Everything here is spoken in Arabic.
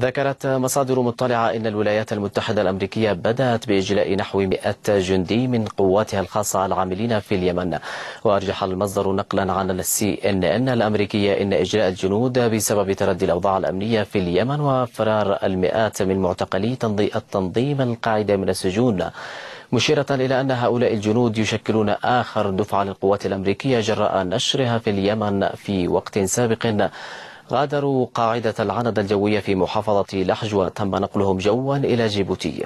ذكرت مصادر مطلعة أن الولايات المتحدة الأمريكية بدأت بإجلاء نحو 100 جندي من قواتها الخاصة العاملين في اليمن. وأرجح المصدر نقلا عن السي إن إن الأمريكية إن إجلاء الجنود بسبب تردي الأوضاع الأمنية في اليمن وفرار المئات من معتقلي التنظيم القاعدة من السجون. مشيرة إلى أن هؤلاء الجنود يشكلون آخر دفعة للقوات الأمريكية جراء نشرها في اليمن في وقت سابق. غادروا قاعدة العند الجوية في محافظة لحج وتم نقلهم جوا إلى جيبوتي.